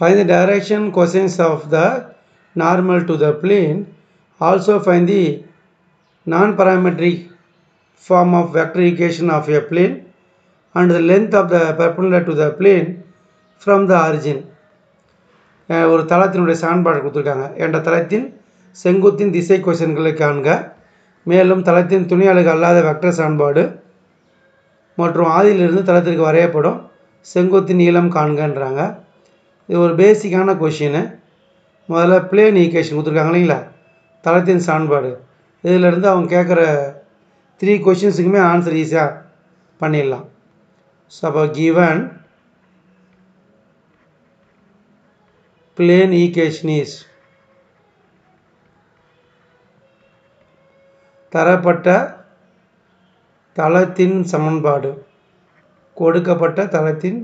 Find the direction cosines of the normal to the plane. Also find the non-parametric form of vector equation of a plane and the length of the perpendicular to the plane from the origin. ஒரு தளத்தினுடைய சமன்பாடு கொடுத்துருக்காங்க என்ற தளத்தின் செங்குத்தின் திசை கொஷன்களை காண்க மேலும் தளத்தின் துணை அலகு அல்லாத வெக்டர் சமன்பாடு மற்றும் ஆதியிலிருந்து தளத்திற்கு வரையப்படும் செங்குத்தின் நீளம் காண்கன்றாங்க இது ஒரு பேசிக்கான கொஷினு முதல்ல பிளேன் ஈக்குவேஷன் கொடுத்துருக்காங்க இல்லைங்களா? தளத்தின் சமன்பாடு. இதிலிருந்து அவங்க கேட்குற த்ரீ கொஷின்ஸுக்குமே ஆன்சர் ஈஸியாக பண்ணிடலாம். ஸோ அப்போ கிவன் plane equation is தரப்பட்ட தளத்தின் சமன்பாடு. கொடுக்கப்பட்ட தளத்தின்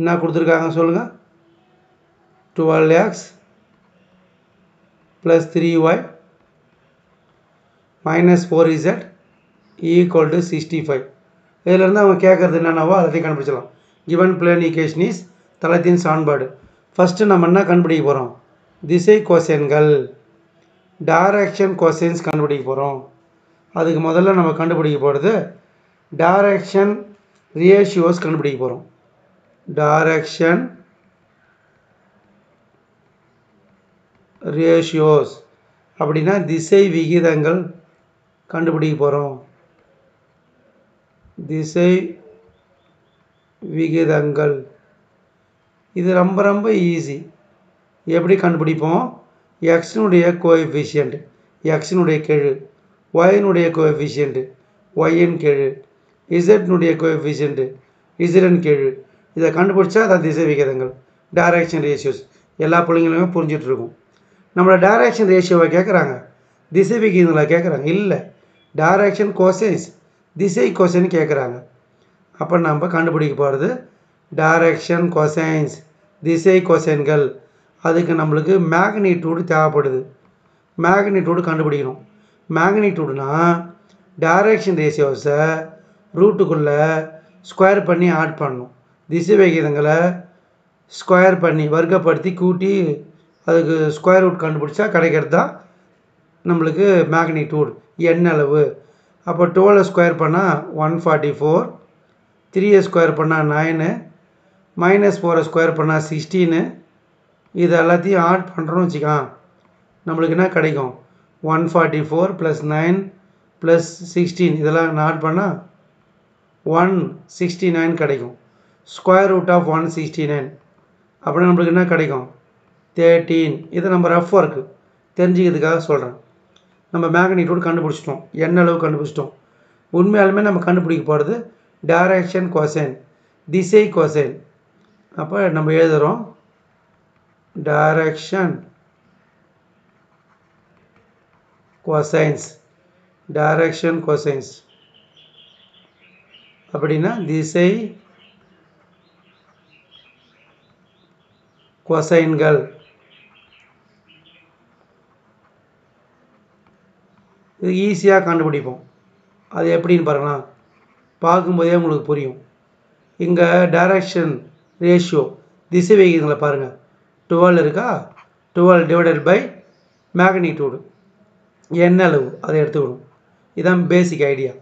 என்ன கொடுத்துருக்காங்க சொல்லுங்கள் twelve x plus three y minus four z equal to sixty five இதிலேருந்து அவங்க கேட்குறது என்னென்னவோ அதையும் கண்டுபிடிச்சலாம் கிவன் பிளேன் ஈக்குவேஷன் இஸ் தளத்தின் சான்பாடு. ஃபஸ்ட்டு நம்ம என்ன கண்டுபிடிக்க போகிறோம் திசை கோசைன்கள். டைரக்ஷன் கோசைன்ஸ் கண்டுபிடிக்க போகிறோம் அதுக்கு முதல்ல நம்ம கண்டுபிடிக்க போகிறது டைரக்ஷன் ரேஷியோஸ் கண்டுபிடிக்க போகிறோம் டைரக்ஷன் ratios. அப்படின்னா திசை விகிதங்கள் கண்டுபிடிக்க போகிறோம் திசை விகிதங்கள். இது ரொம்ப ரொம்ப ஈஸி எப்படி கண்டுபிடிப்போம்? எக்ஸினுடைய கோஎஃபிஷியன்ட் எக்ஸினுடைய கெழு ஒயினுடைய கோஎஃபிஷியன்ட் ஒய்யின் கெழு இசட்னுடைய கோஎஃபிஷியன்ட் இசடன் கெழு. இதை கண்டுபிடிச்சா அதான் திசை விகிதங்கள் டைரக்ஷன் ரேஷியோஸ் எல்லா பிள்ளைங்களுமே புரிஞ்சிட்டு இருக்கும் நம்மளோட டைரக்ஷன் ரேஷியோவை கேட்குறாங்க திசை விகிதங்களை கேட்குறாங்க இல்லை டைரக்ஷன் கோசைன்ஸ் திசை கோசைன் கேட்குறாங்க அப்போ நம்ம கண்டுபிடிக்க போகிறது டைரக்ஷன் கொசைன்ஸ் திசை கொசைன்கள் அதுக்கு நம்மளுக்கு மேக்னிடியூடு தேவைப்படுது. மேக்னிடியூடு கண்டுபிடிக்கணும். மேக்னிடியூடுனா டைரக்ஷன் ரேஷியோஸை ரூட்டுக்குள்ளே ஸ்கொயர் பண்ணி ஆட் பண்ணணும். திசை விகிதங்களை ஸ்கொயர் பண்ணி வர்க்கப்படுத்தி கூட்டி அதுக்கு ஸ்கொயர் ரூட் கண்டுபிடிச்சா கிடைக்கிறது தான் நம்மளுக்கு மேக்னிடியூட் எண் அளவு. அப்போ டுவெலை ஸ்கொயர் பண்ணால் ஒன் ஃபார்ட்டி ஃபோர் த்ரீயை ஸ்கொயர் பண்ணால் நைனு மைனஸ் ஃபோரை ஸ்கொயர் பண்ணால் சிக்ஸ்டீனு இது எல்லாத்தையும் ஆட் பண்ணுறோம்னு வச்சுக்கலாம். நம்மளுக்கு என்ன கிடைக்கும்? One forty four plus nine plus sixteen இதெல்லாம் ஆட் பண்ணால் ஒன் சிக்ஸ்டி நைன் கிடைக்கும். Square root of one sixty nine அப்படின்னா நம்மளுக்கு என்ன கிடைக்கும்? தேர்ட்டீன் இது நம்ம ரஃப் ஒர்க்கு தெரிஞ்சுக்கிறதுக்காக சொல்கிறேன் நம்ம மேக்னிடியூட் கண்டுபிடிச்சிட்டோம். என்ன அளவு கண்டுபிடிச்சிட்டோம்? உண்மையாலுமே நம்ம கண்டுபிடிக்க போகிறது டைரக்ஷன் கொசைன் திசை கொசைன் அப்போ நம்ம எழுதுகிறோம் டைரக்ஷன் கொசைன்ஸ் டைரக்ஷன் கொசைன்ஸ் அப்படின்னா திசை கொசைன்கள். இது ஈஸியாக கண்டுபிடிப்போம். அது எப்படின்னு பாருங்களேன். பார்க்கும்போதே உங்களுக்கு புரியும். இங்கே டைரக்ஷன் ரேஷியோ திசை விகிதங்களை பாருங்கள் டுவெல் இருக்கா? டுவெல் டிவைடட் பை மேக்னிடியூடு என்ன அளவு. அதை எடுத்துக்கணும் இதுதான் பேசிக் ஐடியா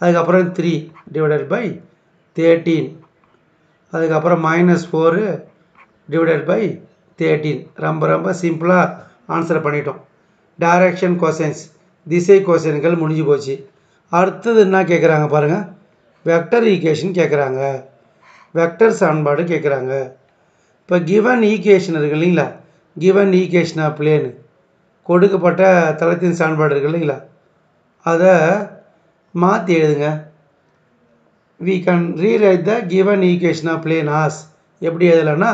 அதுக்கப்புறம் த்ரீ டிவைடட் பை தேர்ட்டீன் அதுக்கப்புறம் minus four divided by thirteen ரொம்ப ரொம்ப சிம்பிளாக ஆன்சர் பண்ணிட்டோம். டைரக்ஷன் கொஷின்ஸ் திசை கொசைன்கள் முடிஞ்சு போச்சு. அடுத்தது என்ன கேட்குறாங்க பாருங்கள் வெக்டர் ஈக்குவேஷன் கேட்குறாங்க வெக்டர் சமன்பாடு கேட்குறாங்க இப்போ கிவன் ஈக்குவேஷன் இருக்கு இல்லைங்களா? கிவன் ஈக்குவேஷன் ஆஃப் பிளேனு கொடுக்கப்பட்ட தளத்தின் சமன்பாடு இருக்கு இல்லைங்களா? அதை மாற்றி எழுதுங்க. We can rewrite the given equation of plane as எப்படி எழுதலாம்னா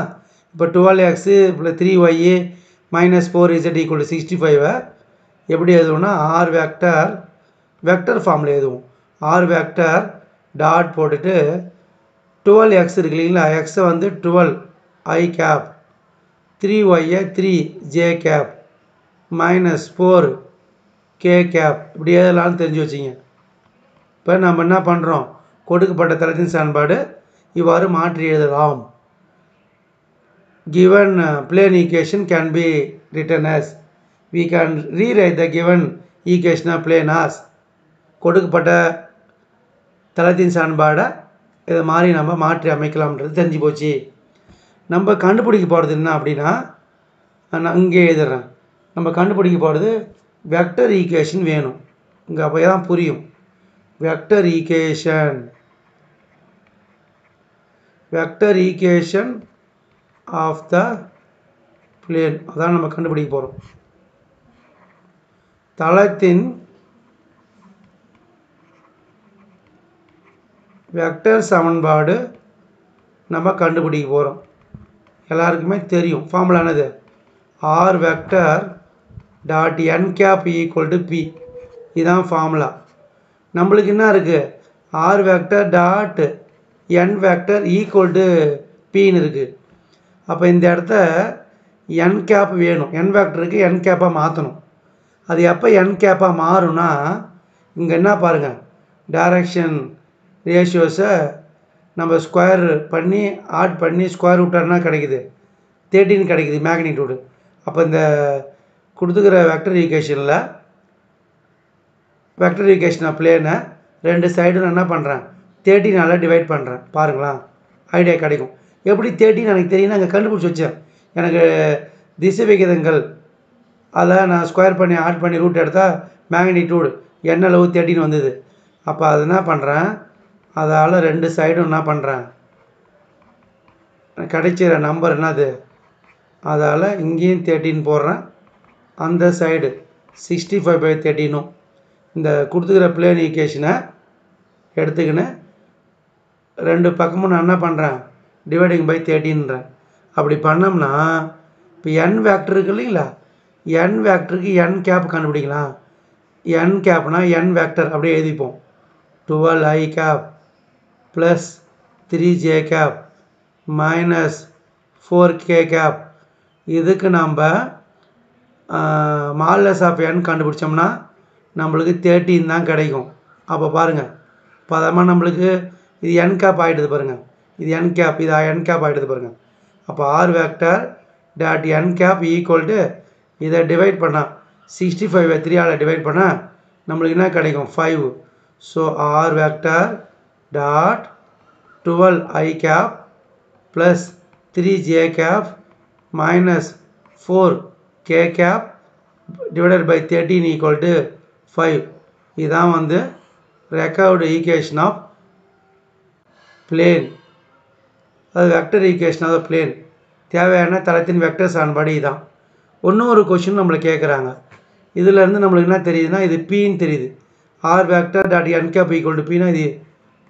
இப்போ டுவெல் எக்ஸு இப்போ three YA minus four Z equal sixty ஃபைவை எப்படி எழுதுவோம்னா ஆர் வெக்டர் வெக்டர் ஃபார்மில் எழுதுவோம். ஆர் வெக்டர் டாட் போட்டுட்டு டுவெல் எக்ஸ் இருக்கு இல்லைங்களா? எக்ஸை வந்து டுவெல் ஐ கேப் த்ரீ ஒய்யை three J cap minus four K cap இப்படி எதெல்லாம் தெரிஞ்சு வச்சிங்க. இப்போ நம்ம என்ன பண்ணுறோம் கொடுக்கப்பட்ட தளத்தின் சமன்பாடு இவ்வாறு மாற்றி எழுதலாம். Given uh, plane equation can be written as we can rewrite the given equation of plane as கொடுக்கப்பட்ட தளத்தின் சமன்பாடை இதை மாதிரி நம்ம மாற்றி அமைக்கலாம்ன்றது தெரிஞ்சு போச்சு. நம்ம கண்டுபிடிக்க போகிறது என்ன அப்படின்னா நான் இங்கே எழுதுறேன். நம்ம கண்டுபிடிக்க போகிறது வெக்டர் ஈக்குவேஷன் வேணும். இங்கே அப்போ தான் புரியும். Vector equation vector equation of the plane அதான் நம்ம கண்டுபிடிக்க போகிறோம் தளத்தின் வெக்டர் சமன்பாடு நம்ம கண்டுபிடிக்க போகிறோம் எல்லாருக்குமே தெரியும். ஃபார்முலா என்னது? R vector dot N cap equal to P இதுதான் ஃபார்முலா நம்மளுக்கு என்ன இருக்குது R vector dot N vector equal to பின்னு இருக்குது அப்போ இந்த இடத்த என் கேப் வேணும். என் வெக்டருக்கு என் கேப்பாக மாற்றணும் அது எப்போ என் கேப்பாக மாறும்னா இங்கே என்ன பாருங்கள் டைரக்ஷன் ரேஷியோஸை நம்ம ஸ்கொயர் பண்ணி ஆட் பண்ணி ஸ்கொயர் விட்டார்னா கிடைக்குது. தேர்ட்டின் கிடைக்குது மேக்னிடியூடு அப்போ இந்த கொடுத்துக்கிற வெக்டர் ஈக்குவேஷனில் வெக்டர் ஈக்குவேஷனை பிளேனை ரெண்டு சைடும் என்ன பண்ணுறேன் தேர்ட்டினால் டிவைட் பண்ணுறேன் பாருங்களேன். ஐடியா கிடைக்கும். எப்படி தேடின்னு எனக்கு தெரியும் அங்கே கண்டுபிடிச்சி வச்சேன். எனக்கு திசை விகிதங்கள் அதை நான் ஸ்கொயர் பண்ணி ஆட் பண்ணி ரூட் எடுத்தால் மேக்னிடியூடு என்ன அளவு தேர்ட்டின் வந்தது. அப்போ அது என்ன பண்ணுறேன் அதால் ரெண்டு சைடும் என்ன பண்ணுறேன் கிடைச்சிற நம்பர் என்னது? அதால் இங்கேயும் தேர்ட்டின் போடுறேன். அந்த சைடு சிக்ஸ்டி ஃபைவ் பை தேர்ட்டினும் இந்த கொடுத்துக்கிற பிளேன் ஈக்குவேஷனை எடுத்துக்கின்னு ரெண்டு பக்கமும் நான் என்ன பண்ணுறேன் டிவைடிங் பை தேர்ட்டின்றேன் அப்படி பண்ணோம்னா இப்போ என் வேக்டர் இருக்கு இல்லைங்களா? என் வேக்டருக்கு என் கேப் கண்டுபிடிக்கலாம். என் கேப்னா என் வேக்டர் அப்படியே எழுதிப்போம். Twelve I cap plus three J cap minus four K cap இதுக்கு நம்ம மால்லஸ் ஆஃப் என் கண்டுபிடிச்சோம்னா நம்மளுக்கு தேர்ட்டின் தான் கிடைக்கும். அப்போ பாருங்கள் பதமாக நம்மளுக்கு இது என் கேப் ஆகிடுது பாருங்கள் இது என் கேப் இது என் கேப் ஆகிடுது பாருங்கள் அப்போ R vector dot N cap equal to இதை டிவைட் பண்ணால் சிக்ஸ்டி ஃபைவ் த்ரீயால் டிவைட் பண்ணால் நம்மளுக்கு என்ன கிடைக்கும்? Five so R vector dot twelve I cap plus three J cap minus four K cap divided by thirteen equal to five இதுதான் வந்து required equation of plane அது வெக்டர் ஈக்குவேஷன் ஆஃப் பிளேன் தேவையான தளத்தின் vector சான்பாடு இதுதான் ஒன்றும் ஒரு question நம்மளை கேட்குறாங்க இதிலேருந்து நம்மளுக்கு என்ன தெரியுதுன்னா இது பின்னு தெரியுது. R vector dot N cap equal to பின்னா இது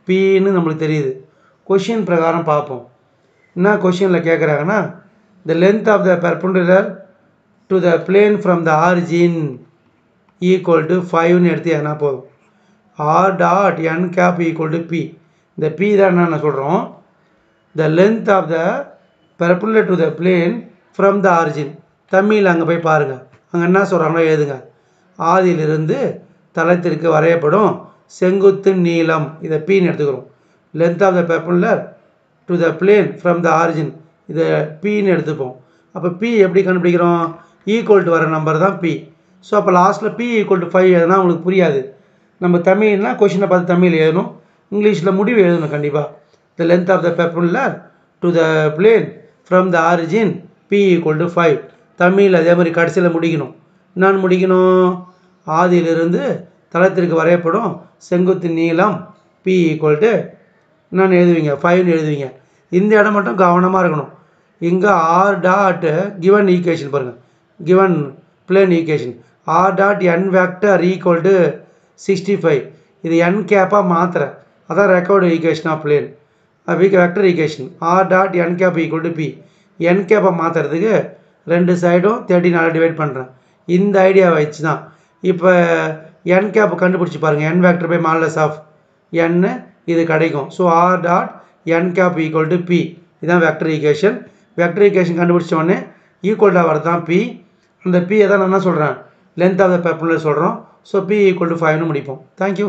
பின்னு நம்மளுக்கு தெரியுது. கொஷின் பிரகாரம் பார்ப்போம். என்ன கொஷினில் கேட்குறாங்கன்னா the length of the perpendicular to the plane from the origin equal to ஃபைவ்னு எடுத்து எதனா போதும். R dot N cap equal to P இந்த பி தான் என்ன சொல்கிறோம் the length of the perpendicular to the plane from the origin Tamil அங்கே போய் பாருங்கள் அங்கே என்ன சொல்கிறாங்களோ எழுதுங்க. ஆதியிலிருந்து தளத்திற்கு வரையப்படும் செங்குத்து நீளம். இதை பின்னு எடுத்துக்கிறோம். Length of the perpendicular to the plane from the origin இதை பின்னு எடுத்துப்போம். அப்போ பி எப்படி கண்டுபிடிக்கிறோம்? ஈக்குவல் டு வர நம்பர் தான் பி ஸோ அப்போ லாஸ்ட்டில் பி ஈக்குவல் டு ஃபைவ் எதுனா உங்களுக்கு புரியாது. நம்ம தமிழ்னா கொஷினை பார்த்து தமிழ் எழுதணும். இங்கிலீஷில் முடிவு எழுதணும் கண்டிப்பாக the length of the perpendicular to the plane from the origin P equal to five Tamil அதே மாதிரி கடைசியில் முடிக்கணும். என்னன்னு முடிக்கணும்? ஆதியிலிருந்து தளத்திற்கு வரையப்படும் செங்குத்து நீளம் பி ஈக்குவல் டு என்னன்னு எழுதுவீங்க? ஃபைவ்னு எழுதுவீங்க. இந்த இடம் மட்டும் கவனமாக இருக்கணும். இங்கே ஆர் டாட் கிவன் ஈக்குவேஷன் பாருங்கள் given plane equation R dot N vector equal to sixty five இது என் கேப்பாக மாத்திரை அதான் required equation of plane week vector equation R dot N cap equal to P N கேப்பை மாற்றுறதுக்கு ரெண்டு சைடும் தேர்ட்டி நாலு டிவைட் பண்ணுறேன் இந்த ஐடியாவை வச்சு தான் இப்போ என் கேப்பை கண்டுபிடிச்சி பாருங்கள் n vector by modulus of N இது கிடைக்கும். So R dot N cap equal to P இதுதான் வெக்டர் ஈக்குவேஷன் வெக்டர் ஈக்குவேஷன் கண்டுபிடிச்சோடனே ஈக்குவல் வரது தான் பி அந்த பியை தான் நான் என்ன சொல்கிறேன் லென்த் ஆஃப் த பெர்புலர் சொல்கிறோம் ஸோ பி ஈக்குவல் டு ஃபைவ்னு முடிப்போம். தேங்க்யூ